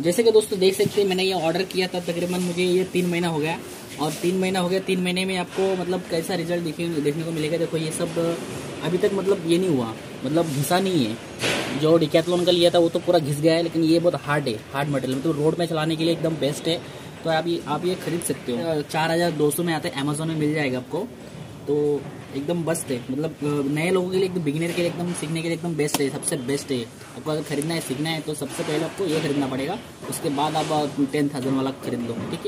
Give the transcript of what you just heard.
जैसे कि दोस्तों देख सकते हैं, मैंने ये ऑर्डर किया था, तकरीबन मुझे ये तीन महीना हो गया। और तीन महीना हो गया, तीन महीने में आपको मतलब कैसा रिज़ल्ट दिखे देखने को मिलेगा? देखो, ये सब अभी तक मतलब ये नहीं हुआ। मतलब घिसा नहीं है। जो डिकैथलॉन का लिया था, वो तो पूरा घिस गया है, लेकिन ये बहुत हार्ड है हार्ड मटेरियल मतलब रोड में चलाने के लिए एकदम बेस्ट है। तो आप ये आप ये खरीद सकते हो। चार हज़ार दो सौ में आता है अमेजोन में मिल जाएगा आपको। तो एकदम बेस्ट है। मतलब नए लोगों के लिए, एकदम बिगिनर के लिए, एकदम सीखने के लिए एकदम बेस्ट है, सबसे बेस्ट है। आपको अगर खरीदना है, सीखना है तो सबसे पहले आपको ये खरीदना पड़ेगा। उसके बाद आप टेन थाउज़ेंड वाला खरीद लो, ठीक है?